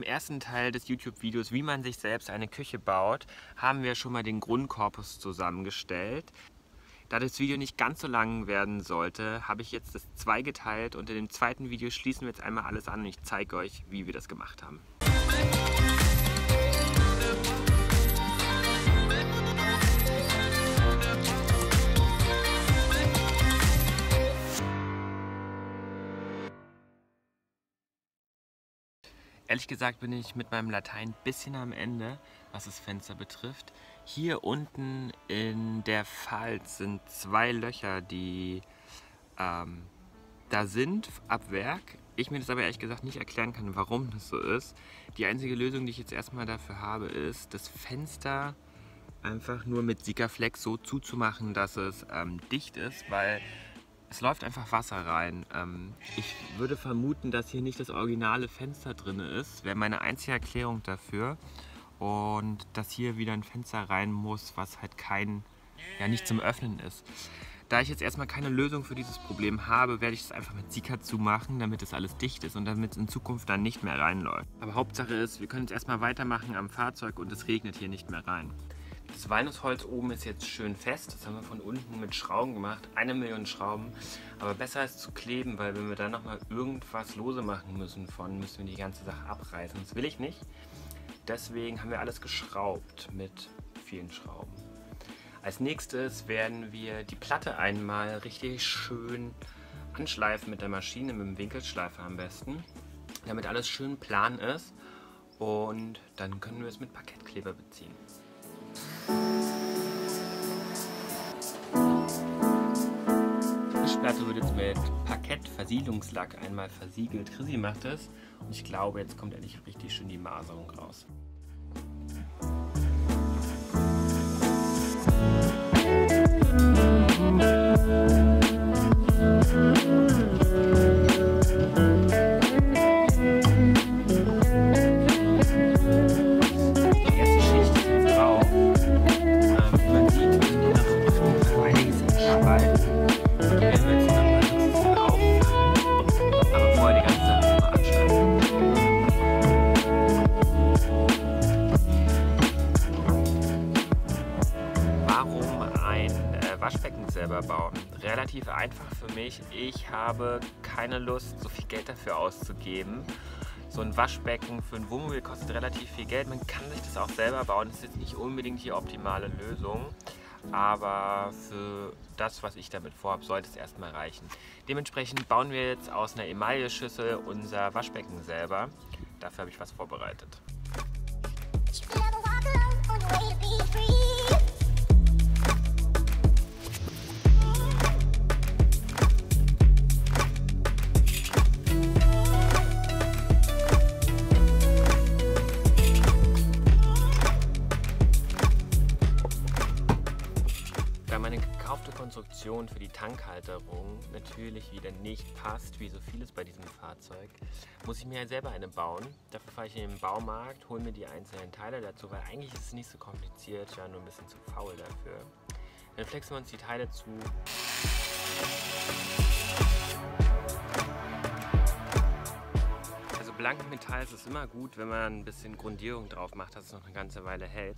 Im ersten Teil des YouTube-Videos, wie man sich selbst eine Küche baut, haben wir schon mal den Grundkorpus zusammengestellt. Da das Video nicht ganz so lang werden sollte, habe ich jetzt das zweigeteilt und in dem zweiten Video schließen wir jetzt einmal alles an und ich zeige euch, wie wir das gemacht haben. Ehrlich gesagt bin ich mit meinem Latein ein bisschen am Ende, was das Fenster betrifft. Hier unten in der Falz sind zwei Löcher, die ähm, da sind ab Werk. Ich mir das aber ehrlich gesagt nicht erklären kann, warum das so ist. Die einzige Lösung, die ich jetzt erstmal dafür habe, ist, das Fenster einfach nur mit Sikaflex so zuzumachen, dass es ähm, dicht ist, weil es läuft einfach Wasser rein. Ähm, ich würde vermuten, dass hier nicht das originale Fenster drin ist. Wäre meine einzige Erklärung dafür. Und dass hier wieder ein Fenster rein muss, was halt kein, ja nicht zum Öffnen ist. Da ich jetzt erstmal keine Lösung für dieses Problem habe, werde ich es einfach mit Sika zumachen, damit es alles dicht ist und damit es in Zukunft dann nicht mehr reinläuft. Aber Hauptsache ist, wir können jetzt erstmal weitermachen am Fahrzeug und es regnet hier nicht mehr rein. Das Walnussholz oben ist jetzt schön fest. Das haben wir von unten mit Schrauben gemacht. Eine Million Schrauben. Aber besser als zu kleben, weil wenn wir da nochmal irgendwas lose machen müssen von, müssen wir die ganze Sache abreißen. Das will ich nicht. Deswegen haben wir alles geschraubt mit vielen Schrauben. Als nächstes werden wir die Platte einmal richtig schön anschleifen mit der Maschine, mit dem Winkelschleifer am besten, damit alles schön plan ist. Und dann können wir es mit Parkettkleber beziehen. Platte wird jetzt mit Parkett-Versiegelungslack einmal versiegelt. Chrissy macht es und ich glaube, jetzt kommt endlich richtig schön die Maserung raus. Waschbecken selber bauen. Relativ einfach für mich. Ich habe keine Lust, so viel Geld dafür auszugeben. So ein Waschbecken für ein Wohnmobil kostet relativ viel Geld. Man kann sich das auch selber bauen. Das ist jetzt nicht unbedingt die optimale Lösung. Aber für das, was ich damit vorhabe, sollte es erstmal reichen. Dementsprechend bauen wir jetzt aus einer Emailleschüssel unser Waschbecken selber. Dafür habe ich was vorbereitet. Konstruktion für die Tankhalterung natürlich wieder nicht passt, wie so vieles bei diesem Fahrzeug, muss ich mir halt selber eine bauen. Dafür fahre ich in den Baumarkt, hole mir die einzelnen Teile dazu, weil eigentlich ist es nicht so kompliziert, ja nur ein bisschen zu faul dafür. Dann flexen wir uns die Teile zu. Blankem Metall ist es immer gut, wenn man ein bisschen Grundierung drauf macht, dass es noch eine ganze Weile hält.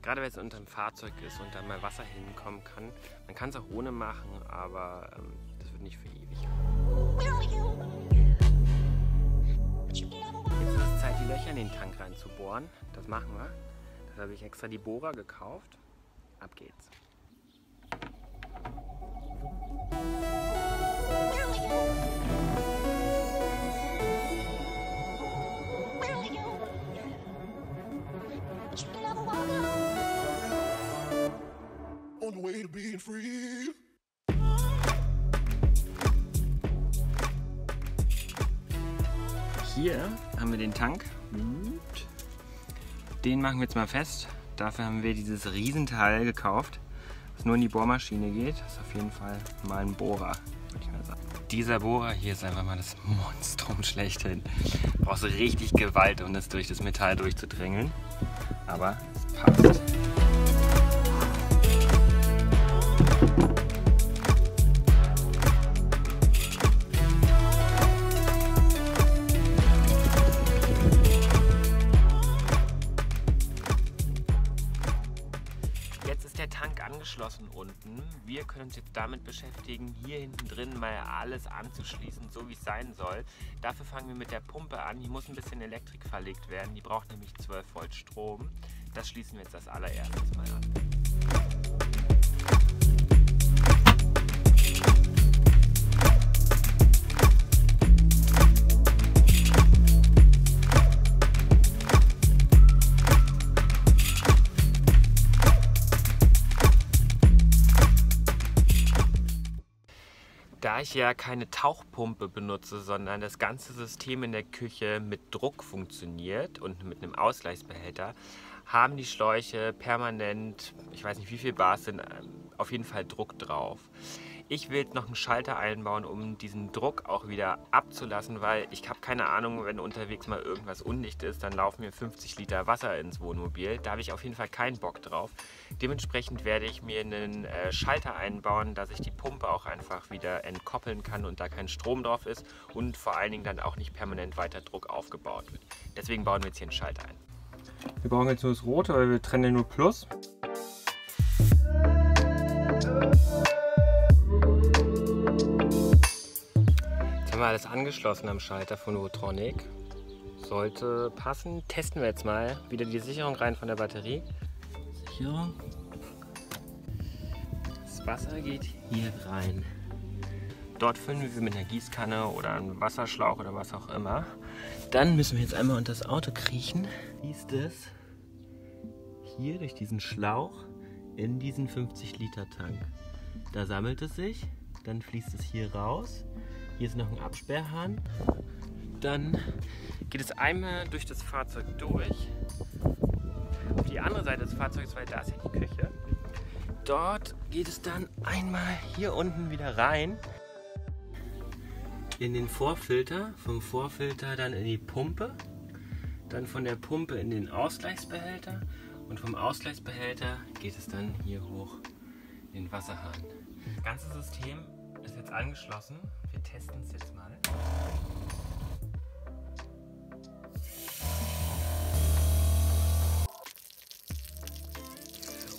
Gerade wenn es unter dem Fahrzeug ist und da mal Wasser hinkommen kann. Man kann es auch ohne machen, aber ähm, das wird nicht für ewig. Jetzt ist es Zeit, die Löcher in den Tank reinzubohren. Das machen wir. Dafür habe ich extra die Bohrer gekauft. Ab geht's. Hier haben wir den Tank. Den machen wir jetzt mal fest. Dafür haben wir dieses Riesenteil gekauft, was nur in die Bohrmaschine geht. Das ist auf jeden Fall mal ein Bohrer, würde ich mal sagen. Dieser Bohrer hier ist einfach mal das Monstrum schlechthin. Du brauchst richtig Gewalt, um das durch das Metall durchzudrängeln. Aber es passt. Damit beschäftigen, hier hinten drin mal alles anzuschließen, so wie es sein soll. Dafür fangen wir mit der Pumpe an. Hier muss ein bisschen Elektrik verlegt werden. Die braucht nämlich 12 Volt Strom. Das schließen wir jetzt als allererstes mal an. Da ich ja keine Tauchpumpe benutze, sondern das ganze System in der Küche mit Druck funktioniert und mit einem Ausgleichsbehälter, haben die Schläuche permanent, ich weiß nicht wie viel Bar sind, auf jeden Fall Druck drauf. Ich will noch einen Schalter einbauen, um diesen Druck auch wieder abzulassen, weil ich habe keine Ahnung, wenn unterwegs mal irgendwas undicht ist, dann laufen mir 50 Liter Wasser ins Wohnmobil. Da habe ich auf jeden Fall keinen Bock drauf. Dementsprechend werde ich mir einen äh, Schalter einbauen, dass ich die Pumpe auch einfach wieder entkoppeln kann und da kein Strom drauf ist und vor allen Dingen dann auch nicht permanent weiter Druck aufgebaut wird. Deswegen bauen wir jetzt hier einen Schalter ein. Wir brauchen jetzt nur das rote, weil wir trennen nur Plus. Haben wir alles angeschlossen am Schalter von Utronic. Sollte passen. Testen wir jetzt mal wieder die Sicherung rein von der Batterie. Sicherung. Das Wasser geht hier rein. Dort füllen wir mit einer Gießkanne oder einem Wasserschlauch oder was auch immer. Dann müssen wir jetzt einmal unter das Auto kriechen. Fließt es hier durch diesen Schlauch in diesen 50 Liter Tank. Da sammelt es sich, dann fließt es hier raus hier ist noch ein Absperrhahn. Dann geht es einmal durch das Fahrzeug durch. Auf die andere Seite des Fahrzeugs, weil da ist ja die Küche. Dort geht es dann einmal hier unten wieder rein in den Vorfilter, vom Vorfilter dann in die Pumpe, dann von der Pumpe in den Ausgleichsbehälter und vom Ausgleichsbehälter geht es dann hier hoch in den Wasserhahn. Das ganze System ist jetzt angeschlossen. Wir testen es jetzt mal.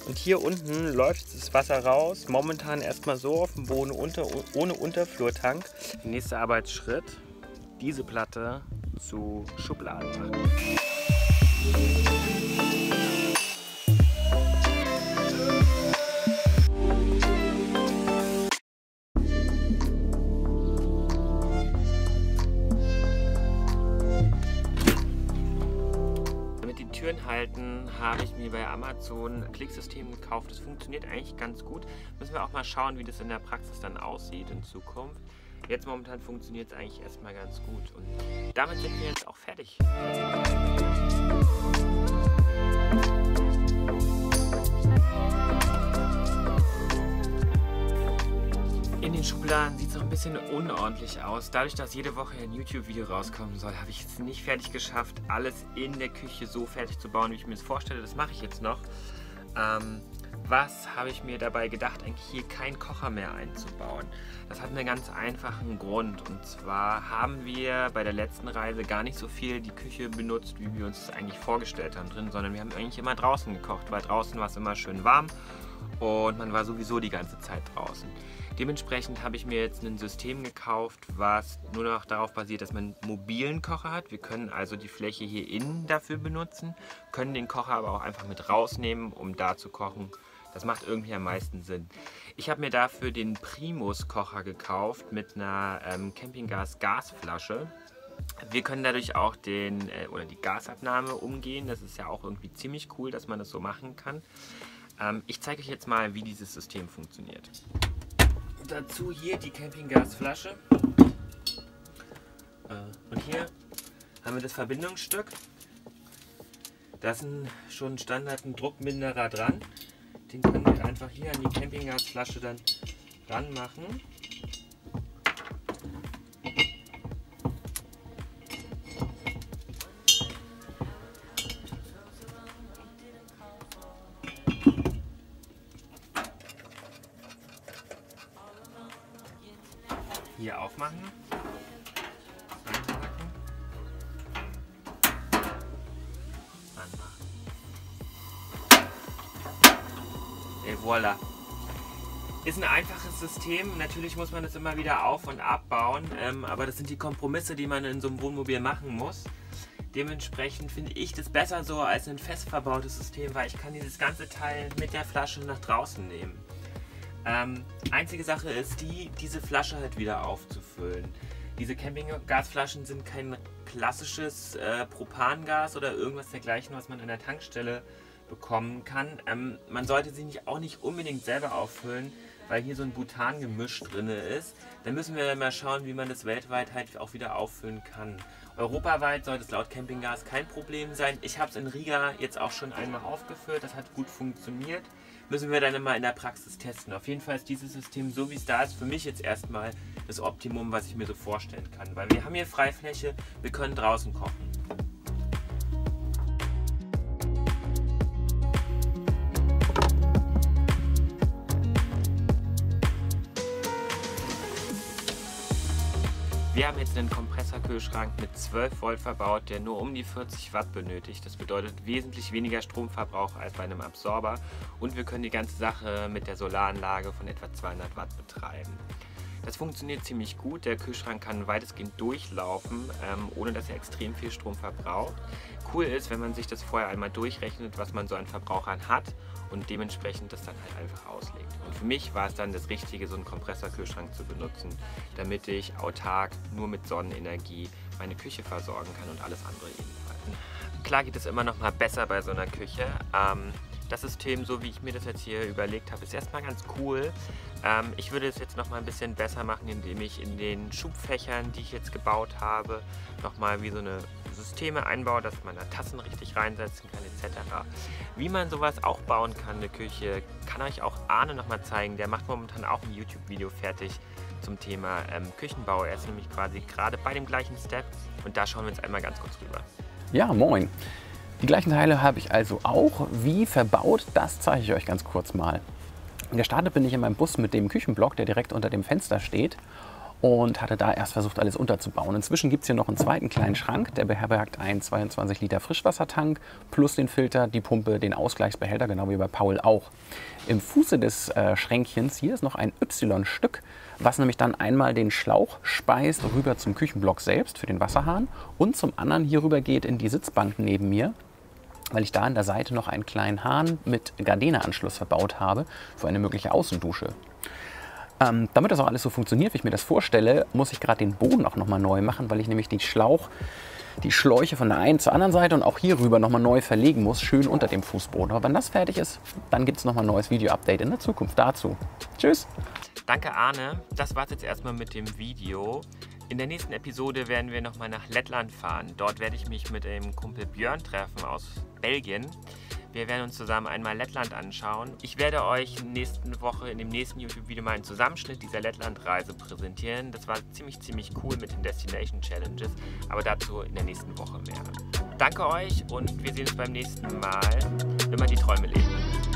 Und hier unten läuft das Wasser raus. Momentan erstmal so auf dem Boden unter, ohne Unterflurtank. Der nächste Arbeitsschritt, diese Platte zu Schubladen machen. Türen halten habe ich mir bei Amazon ein Klicksystem gekauft. Das funktioniert eigentlich ganz gut. Müssen wir auch mal schauen, wie das in der Praxis dann aussieht in Zukunft. Jetzt momentan funktioniert es eigentlich erstmal ganz gut. Und damit sind wir jetzt auch fertig. In den Schubladen sieht ein bisschen unordentlich aus. Dadurch, dass jede Woche ein YouTube-Video rauskommen soll, habe ich es nicht fertig geschafft, alles in der Küche so fertig zu bauen, wie ich mir das vorstelle. Das mache ich jetzt noch. Ähm, was habe ich mir dabei gedacht, eigentlich hier keinen Kocher mehr einzubauen? Das hat einen ganz einfachen Grund. Und zwar haben wir bei der letzten Reise gar nicht so viel die Küche benutzt, wie wir uns das eigentlich vorgestellt haben drin, sondern wir haben eigentlich immer draußen gekocht, weil draußen war es immer schön warm und man war sowieso die ganze Zeit draußen. Dementsprechend habe ich mir jetzt ein System gekauft, was nur noch darauf basiert, dass man einen mobilen Kocher hat. Wir können also die Fläche hier innen dafür benutzen, können den Kocher aber auch einfach mit rausnehmen, um da zu kochen. Das macht irgendwie am meisten Sinn. Ich habe mir dafür den Primus Kocher gekauft mit einer ähm, Campinggas-Gasflasche. Wir können dadurch auch den, äh, oder die Gasabnahme umgehen. Das ist ja auch irgendwie ziemlich cool, dass man das so machen kann. Ähm, ich zeige euch jetzt mal, wie dieses System funktioniert dazu hier die Campinggasflasche. Äh, und hier haben wir das Verbindungsstück. Da ist ein, schon Standard ein Druckminderer dran. Den können wir einfach hier an die Campinggasflasche dann ranmachen. Et voilà. Ist ein einfaches System. Natürlich muss man das immer wieder auf- und abbauen, ähm, aber das sind die Kompromisse, die man in so einem Wohnmobil machen muss. Dementsprechend finde ich das besser so als ein fest verbautes System, weil ich kann dieses ganze Teil mit der Flasche nach draußen nehmen. Ähm, einzige Sache ist die, diese Flasche halt wieder aufzufüllen. Diese Campinggasflaschen sind kein klassisches äh, Propangas oder irgendwas dergleichen, was man an der Tankstelle bekommen kann. Ähm, man sollte sie nicht, auch nicht unbedingt selber auffüllen, weil hier so ein Butangemisch drin ist. Dann müssen wir mal schauen, wie man das weltweit halt auch wieder auffüllen kann. Europaweit sollte es laut Campinggas kein Problem sein. Ich habe es in Riga jetzt auch schon einmal aufgefüllt, das hat gut funktioniert. Müssen wir dann immer in der Praxis testen. Auf jeden Fall ist dieses System, so wie es da ist, für mich jetzt erstmal das Optimum, was ich mir so vorstellen kann. Weil wir haben hier Freifläche, wir können draußen kochen. Wir haben jetzt einen Kompressorkühlschrank mit 12 Volt verbaut, der nur um die 40 Watt benötigt. Das bedeutet wesentlich weniger Stromverbrauch als bei einem Absorber und wir können die ganze Sache mit der Solaranlage von etwa 200 Watt betreiben. Das funktioniert ziemlich gut. Der Kühlschrank kann weitestgehend durchlaufen, ähm, ohne dass er extrem viel Strom verbraucht. Cool ist, wenn man sich das vorher einmal durchrechnet, was man so an Verbrauchern hat und dementsprechend das dann halt einfach auslegt. Und für mich war es dann das Richtige, so einen Kompressorkühlschrank zu benutzen, damit ich autark nur mit Sonnenenergie meine Küche versorgen kann und alles andere ebenfalls. Klar geht es immer noch mal besser bei so einer Küche. Ähm, das System, so wie ich mir das jetzt hier überlegt habe, ist erstmal ganz cool. Ähm, ich würde es jetzt noch mal ein bisschen besser machen, indem ich in den Schubfächern, die ich jetzt gebaut habe, noch mal wie so eine Systeme einbaue, dass man da Tassen richtig reinsetzen kann etc. Wie man sowas auch bauen kann, eine Küche, kann euch auch Arne noch mal zeigen. Der macht momentan auch ein YouTube-Video fertig zum Thema ähm, Küchenbau. Er ist nämlich quasi gerade bei dem gleichen Step und da schauen wir uns einmal ganz kurz rüber. Ja, moin. Die gleichen Teile habe ich also auch. Wie verbaut, das zeige ich euch ganz kurz mal. Gestartet bin ich in meinem Bus mit dem Küchenblock, der direkt unter dem Fenster steht und hatte da erst versucht, alles unterzubauen. Inzwischen gibt es hier noch einen zweiten kleinen Schrank, der beherbergt einen 22 Liter Frischwassertank plus den Filter, die Pumpe, den Ausgleichsbehälter, genau wie bei Paul auch. Im Fuße des äh, Schränkchens hier ist noch ein Y-Stück, was nämlich dann einmal den Schlauch speist rüber zum Küchenblock selbst für den Wasserhahn und zum anderen hier rüber geht in die Sitzbank neben mir weil ich da an der Seite noch einen kleinen Hahn mit Gardena-Anschluss verbaut habe für eine mögliche Außendusche. Ähm, damit das auch alles so funktioniert, wie ich mir das vorstelle, muss ich gerade den Boden auch nochmal neu machen, weil ich nämlich die Schlauch, die Schläuche von der einen zur anderen Seite und auch hier rüber nochmal neu verlegen muss, schön unter dem Fußboden. Aber wenn das fertig ist, dann gibt es nochmal ein neues Video-Update in der Zukunft dazu. Tschüss! Danke Arne, das war's jetzt erstmal mit dem Video. In der nächsten Episode werden wir nochmal nach Lettland fahren. Dort werde ich mich mit dem Kumpel Björn treffen aus Belgien. Wir werden uns zusammen einmal Lettland anschauen. Ich werde euch nächste Woche in dem nächsten YouTube-Video mal einen Zusammenschnitt dieser Lettland-Reise präsentieren. Das war ziemlich, ziemlich cool mit den Destination Challenges, aber dazu in der nächsten Woche mehr. Danke euch und wir sehen uns beim nächsten Mal. Immer die Träume leben.